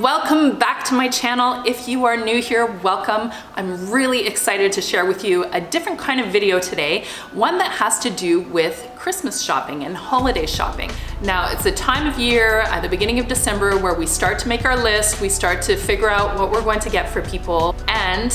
welcome back to my channel. If you are new here, welcome. I'm really excited to share with you a different kind of video today, one that has to do with Christmas shopping and holiday shopping. Now, it's a time of year at the beginning of December where we start to make our list, we start to figure out what we're going to get for people, and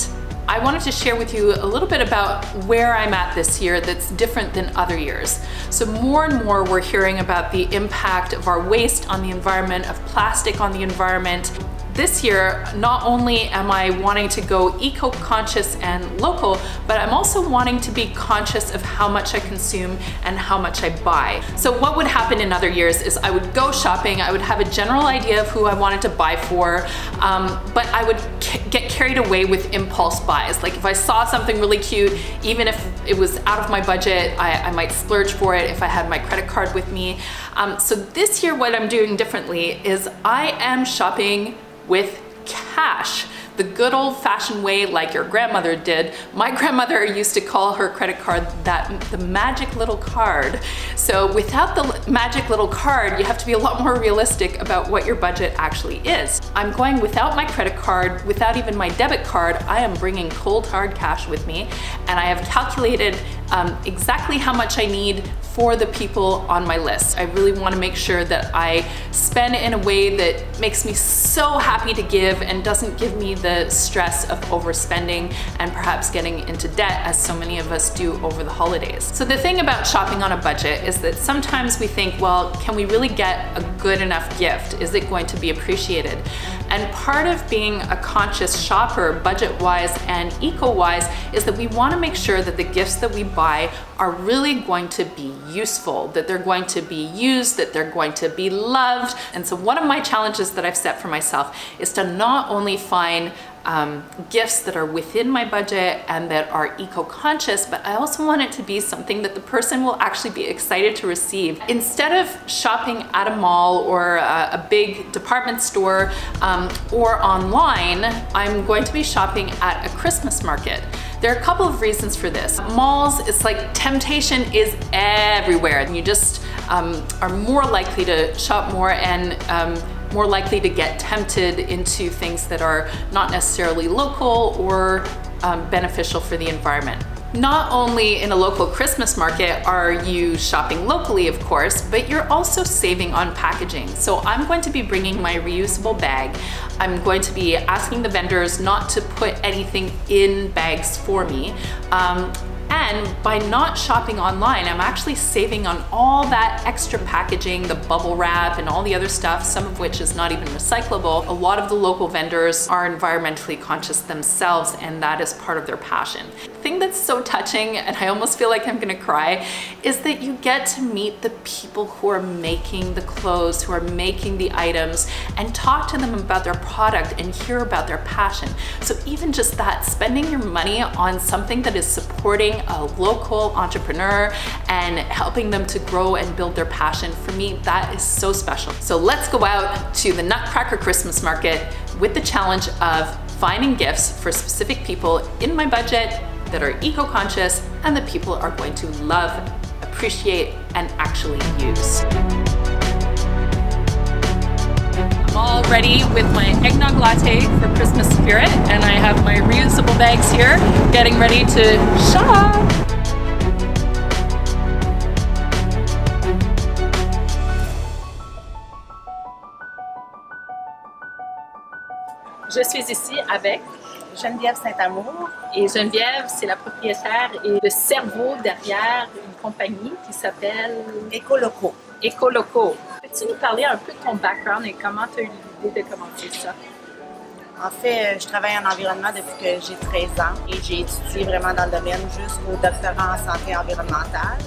I wanted to share with you a little bit about where I'm at this year that's different than other years. So more and more we're hearing about the impact of our waste on the environment, of plastic on the environment, this year, not only am I wanting to go eco-conscious and local, but I'm also wanting to be conscious of how much I consume and how much I buy. So what would happen in other years is I would go shopping, I would have a general idea of who I wanted to buy for, um, but I would get carried away with impulse buys. Like if I saw something really cute, even if it was out of my budget, I, I might splurge for it if I had my credit card with me. Um, so this year what I'm doing differently is I am shopping with cash the good old fashioned way like your grandmother did. My grandmother used to call her credit card that the magic little card. So without the magic little card, you have to be a lot more realistic about what your budget actually is. I'm going without my credit card, without even my debit card, I am bringing cold hard cash with me and I have calculated um, exactly how much I need for the people on my list. I really wanna make sure that I spend in a way that makes me so happy to give and doesn't give me the stress of overspending and perhaps getting into debt as so many of us do over the holidays. So the thing about shopping on a budget is that sometimes we think, well, can we really get a good enough gift? Is it going to be appreciated? And part of being a conscious shopper, budget-wise and eco-wise, is that we wanna make sure that the gifts that we buy are really going to be useful, that they're going to be used, that they're going to be loved. And so one of my challenges that I've set for myself is to not only find um, gifts that are within my budget and that are eco-conscious, but I also want it to be something that the person will actually be excited to receive. Instead of shopping at a mall or a, a big department store um, or online, I'm going to be shopping at a Christmas market. There are a couple of reasons for this. Malls, it's like temptation is everywhere and you just um, are more likely to shop more and um, more likely to get tempted into things that are not necessarily local or um, beneficial for the environment. Not only in a local Christmas market are you shopping locally, of course, but you're also saving on packaging. So I'm going to be bringing my reusable bag. I'm going to be asking the vendors not to put anything in bags for me. Um, and by not shopping online, I'm actually saving on all that extra packaging, the bubble wrap and all the other stuff, some of which is not even recyclable. A lot of the local vendors are environmentally conscious themselves and that is part of their passion. That's so touching, and I almost feel like I'm gonna cry, is that you get to meet the people who are making the clothes, who are making the items, and talk to them about their product and hear about their passion. So even just that, spending your money on something that is supporting a local entrepreneur and helping them to grow and build their passion, for me, that is so special. So let's go out to the Nutcracker Christmas Market with the challenge of finding gifts for specific people in my budget that are eco-conscious and that people are going to love, appreciate, and actually use. I'm all ready with my eggnog latte for Christmas spirit and I have my reusable bags here getting ready to shop. Je suis ici avec Geneviève Saint-Amour. Et Geneviève, c'est la propriétaire et le cerveau derrière une compagnie qui s'appelle Écoloco. Écoloco. Peux-tu nous parler un peu de ton background et comment tu as eu l'idée de commencer ça? En fait, je travaille en environnement depuis que j'ai 13 ans et j'ai étudié vraiment dans le domaine jusqu'au doctorat en santé environnementale.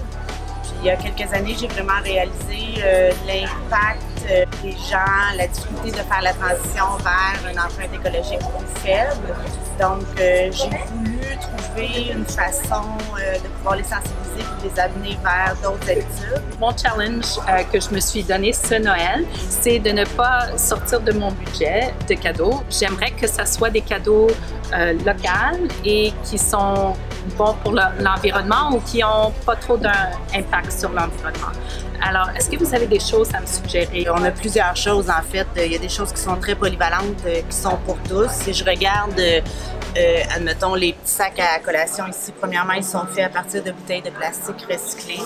Puis il y a quelques années, j'ai vraiment réalisé euh, l'impact euh, des gens, la difficulté de faire la transition vers une empreinte écologique plus faible. Donc, euh, j'ai voulu trouver une façon euh, de pouvoir les sensibiliser et les amener vers d'autres habitudes. Mon challenge que je me suis donné ce Noël, c'est de ne pas sortir de mon budget de cadeaux. J'aimerais que ça soit des cadeaux locaux et qui sont bons pour l'environnement ou qui n'ont pas trop d'impact sur l'environnement. Alors, est-ce que vous avez des choses à me suggérer? On a plusieurs choses en fait. Il y a des choses qui sont très polyvalentes, euh, qui sont pour tous. Si je regarde, euh, euh, admettons, les petits sacs à collation ici, premièrement, ils sont faits à partir de bouteilles de plastique recyclées.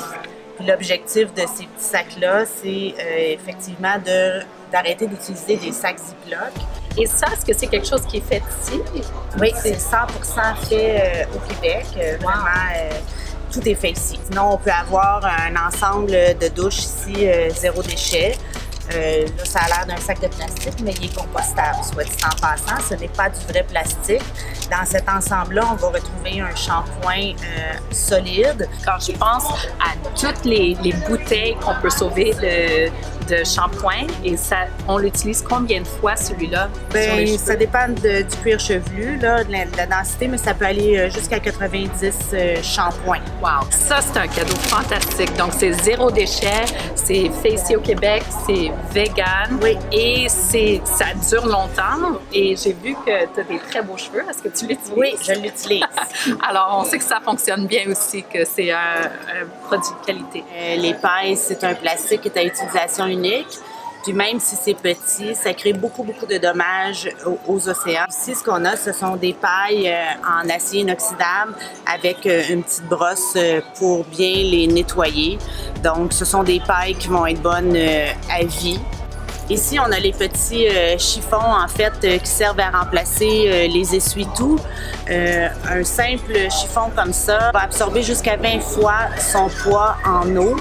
L'objectif de ces petits sacs-là, c'est effectivement de, d'arrêter d'utiliser des sacs Ziploc. Et ça, est-ce que c'est quelque chose qui est fait ici? Oui, c'est 100% fait au Québec. Vraiment, Sinon, on peut avoir un ensemble de douches ici, zéro déchet. Euh, là, ça a l'air d'un sac de plastique, mais il est compostable, soit dit en passant. Ce n'est pas du vrai plastique. Dans cet ensemble-là, on va retrouver un shampoing euh, solide. Quand je pense à toutes les, les bouteilles qu'on peut sauver de, de shampoing et ça, on l'utilise combien de fois celui-là? Ben, ça dépend du cuir chevelu, là, de, la, densité, mais ça peut aller euh, jusqu'à 90 euh, shampoings. Wow! Ça, c'est un cadeau fantastique. Donc, c'est zéro déchet, c'est fait ici au Québec, c'est vegan oui. et ça dure longtemps. Et j'ai vu que tu as des très beaux cheveux. Est-ce que tu l'utilises? Oui, je l'utilise. Alors, on sait que ça fonctionne bien aussi, que c'est un, un, produit de qualité. Euh, les pailles, c'est un plastique qui est à utilisation unique. Puis même si c'est petit, ça crée beaucoup, beaucoup de dommages aux, océans. Ici, ce qu'on a, ce sont des pailles euh, en acier inoxydable avec euh, une petite brosse euh, pour bien les nettoyer. Donc, ce sont des pailles qui vont être bonnes à vie. Ici, on a les petits chiffons, en fait, qui servent à remplacer les essuie-tout. un simple chiffon comme ça va absorber jusqu'à 20 fois son poids en eau.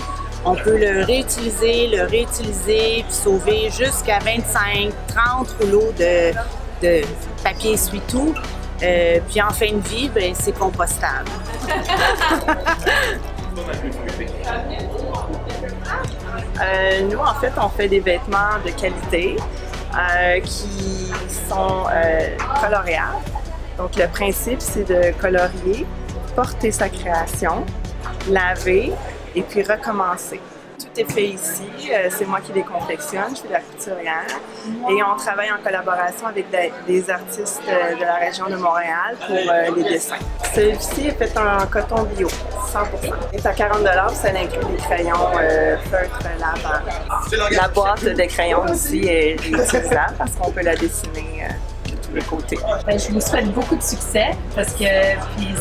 On peut le réutiliser, le réutiliser, puis sauver jusqu'à 25, 30 rouleaux de, papier essuie-tout. Euh, puis en fin de vie, ben, c'est compostable. euh, nous, en fait, on fait des vêtements de qualité euh, qui sont coloriables. Donc, le principe, c'est de colorier, porter sa création, laver, et puis recommencer. Tout est fait ici, euh, c'est moi qui les confectionne, je suis la couturière et on travaille en collaboration avec des, artistes euh, de la région de Montréal pour euh, les dessins. Celui-ci est fait en coton bio, 100%. C'est à 40 ça inclut des crayons feutres lavants. La boîte de crayons aussi est réutilisable parce qu'on peut la dessiner de tous les côtés. Ben, je vous souhaite beaucoup de succès parce que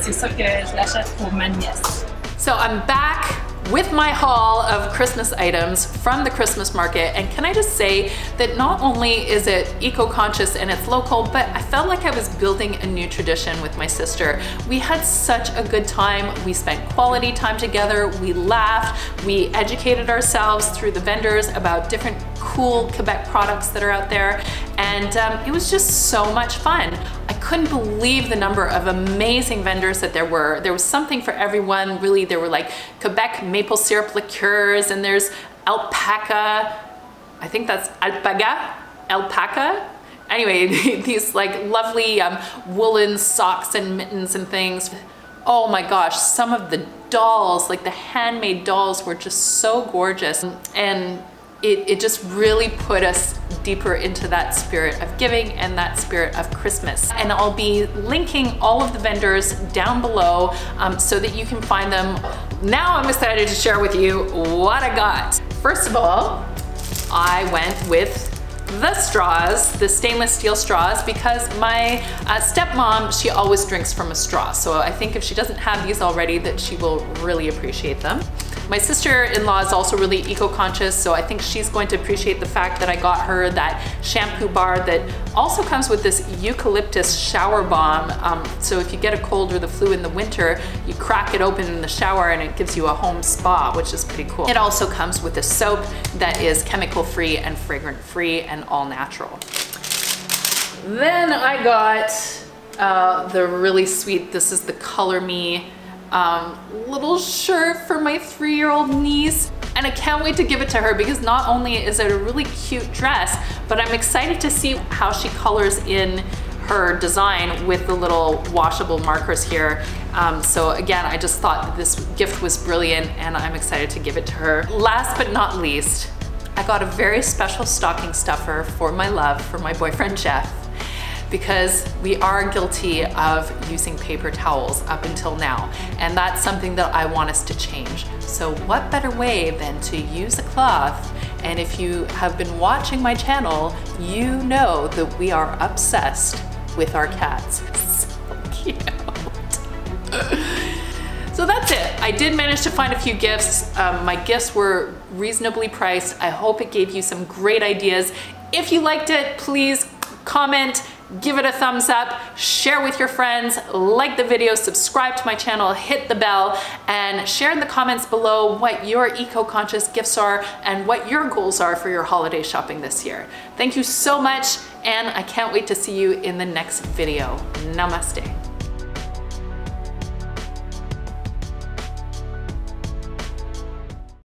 c'est ça que je l'achète pour ma nièce. So I'm back with my haul of Christmas items from the Christmas market. And can I just say that not only is it eco-conscious and it's local, but I felt like I was building a new tradition with my sister. We had such a good time. We spent quality time together. We laughed. We educated ourselves through the vendors about different cool Quebec products that are out there. And um, it was just so much fun. Couldn't believe the number of amazing vendors that there were. There was something for everyone, really. There were like Quebec maple syrup liqueurs and there's alpaca, I think that's alpaga, alpaca. Anyway, these like lovely um, woolen socks and mittens and things. Oh my gosh, some of the dolls, like the handmade dolls were just so gorgeous. And it, it just really put us deeper into that spirit of giving and that spirit of Christmas. And I'll be linking all of the vendors down below um, so that you can find them. Now I'm excited to share with you what I got. First of all, I went with the straws, the stainless steel straws, because my uh, stepmom, she always drinks from a straw. So I think if she doesn't have these already, that she will really appreciate them. My sister-in-law is also really eco-conscious, so I think she's going to appreciate the fact that I got her that shampoo bar that also comes with this eucalyptus shower bomb. Um, so if you get a cold or the flu in the winter, you crack it open in the shower and it gives you a home spa, which is pretty cool. It also comes with a soap that is chemical-free and fragrant-free and all natural. Then I got uh, the really sweet, this is the Color Me um, little shirt for my three-year-old niece. And I can't wait to give it to her because not only is it a really cute dress, but I'm excited to see how she colors in her design with the little washable markers here. Um, so again, I just thought that this gift was brilliant and I'm excited to give it to her. Last but not least, I got a very special stocking stuffer for my love, for my boyfriend Jeff. Because we are guilty of using paper towels up until now. And that's something that I want us to change. So what better way than to use a cloth? And if you have been watching my channel, you know that we are obsessed with our cats. So cute. So that's it. I did manage to find a few gifts. Um, my gifts were reasonably priced. I hope it gave you some great ideas. If you liked it, please comment, give it a thumbs up, share with your friends, like the video, subscribe to my channel, hit the bell, and share in the comments below what your eco-conscious gifts are and what your goals are for your holiday shopping this year. Thank you so much, and I can't wait to see you in the next video. Namaste.